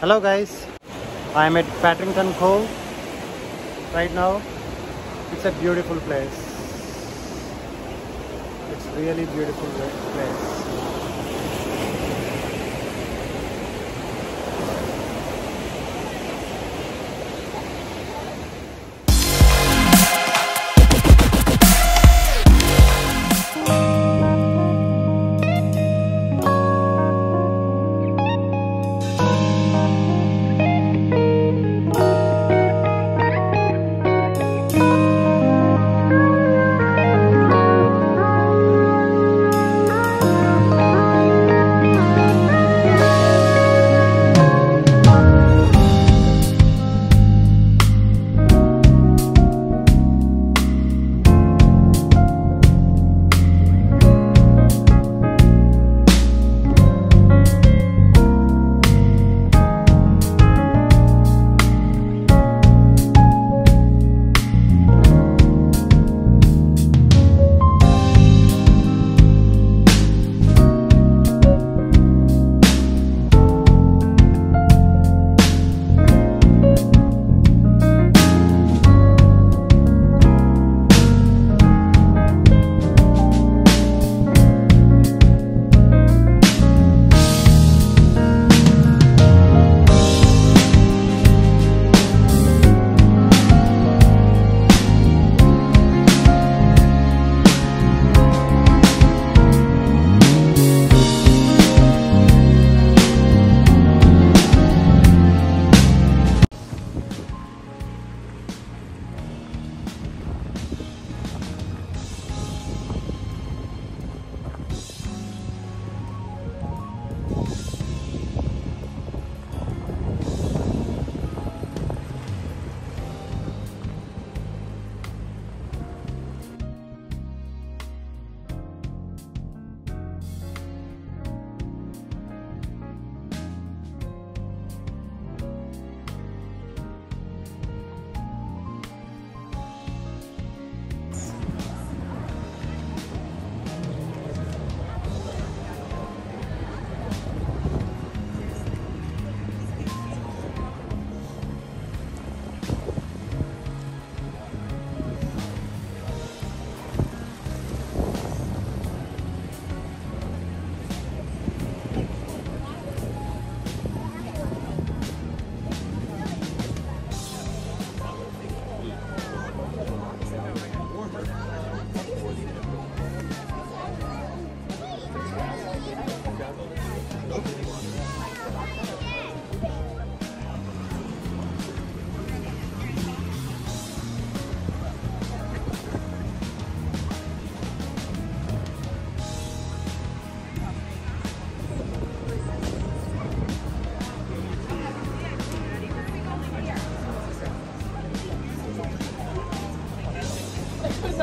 Hello guys, I am at Partington Cove right now. It's a beautiful place. It's really beautiful place.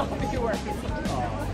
I'll make it work.